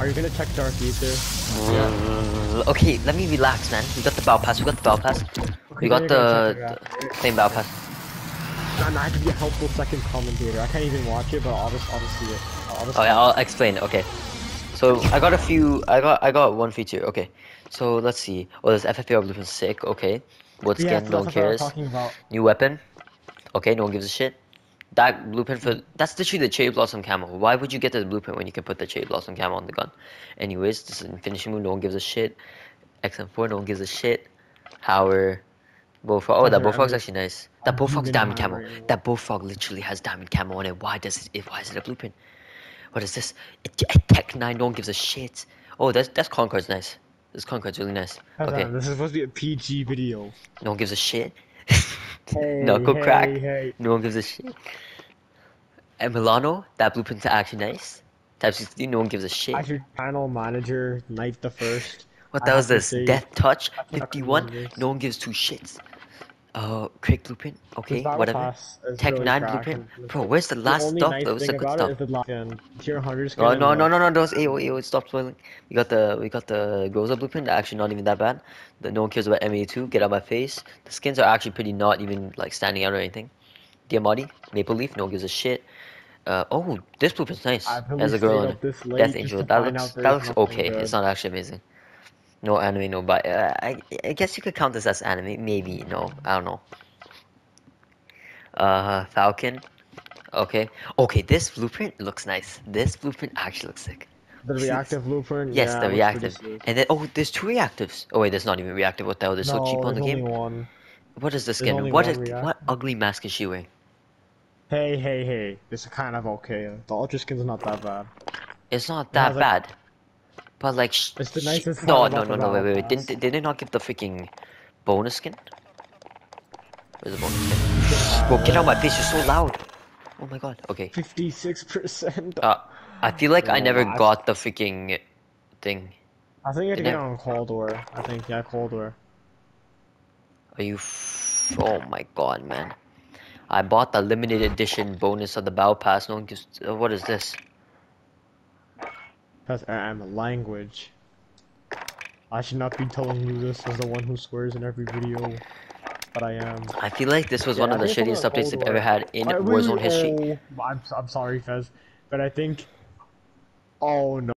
Are you gonna check Dark Ether? Mm, Okay, let me relax, man. We got the battle pass. We got the battle pass. We got the, gonna check it the same battle pass. out. Nah, nah, I have to be a helpful second commentator. I can't even watch it, but I'll just, I'll just see it. I'll just Oh yeah, I'll explain. Okay. So I got a few. I got I got one feature. Okay. So let's see. Oh, this FFAR blueprint sick. Okay. What Yeah, skin? so No one cares. New weapon. Okay, no one gives a shit. That blueprint for that's literally the cherry blossom camo. Why would you get the blueprint when you can put the cherry blossom camo on the gun? Anyways, this is an finishing move. No one gives a shit. XM4. No one gives a shit. Howard. Bullfrog. Oh, that bullfrog's actually nice. That bullfrog's diamond camo. That bullfrog literally has diamond camo on it. Why does it? Why is it a blueprint? What is this? A, Tech 9. No one gives a shit. Oh, that's that's Concord's nice. This Concord's really nice. Okay. this is supposed to be a PG video. No one gives a shit. Hey, Knuckle hey, crack. hey. No one gives a shit. And Milano, that blueprint blueprint's actually nice. Type 16, no one gives a shit. Your channel manager, Knight the First. What I the hell is have to this? Death Touch, I think I 51. No one gives two shits. Uh, Krig blueprint. Okay, whatever. Tech really 9 blueprint. Bro, where's the The last only stuff? nice That was the good stuff. it is the. Tier 100 skin. No, no, no, no, no, those AO, AO, stop spoiling. We got the, we got the Groza blueprint, actually not even that bad. The, no one cares about MA2, get out my face. The skins are actually pretty not even, like, standing out or anything. Diamatti, Maple Leaf, no one gives a shit. Uh, oh, this blueprint's nice. I've really As a girl in it. Death Angel, that looks, that looks okay. good. It's not actually amazing. No anime, no but uh, I, I guess you could count this as anime. Maybe, no, I don't know. Uh, Falcon. Okay. Okay, this blueprint looks nice. This blueprint actually looks sick. The reactive blueprint? Yes, yeah, the reactive. And then, oh, there's two reactives. Oh, wait, there's not even reactive. What the hell? They're so cheap on the game. one. What is the there's skin? What reactive. what ugly mask is she wearing? Hey, hey, hey. This is kind of okay. The Ultra skin's not that bad. It's not that has, like- bad. But like, It's the nicest no, no, no, no, wait, wait, wait. Didn't pass. did they not give the freaking bonus skin? Where's the bonus skin? Bro, get out of my face! You're so loud. Oh my god. Okay. 56%. Uh, I feel like I never I- got the freaking thing. I think you have to get it on Cold War. I think, yeah, Cold War. Are you? F- oh my god, man! I bought the limited edition bonus of the battle pass. No one gives. Uh, what is this? Because I'm a language. I should not be telling you this as the one who swears in every video. But I am. I feel like this was Yeah, one of I the shittiest updates Cold they've ever had in I really- Warzone history. oh, I'm, I'm sorry, Feez. But I think. Oh no.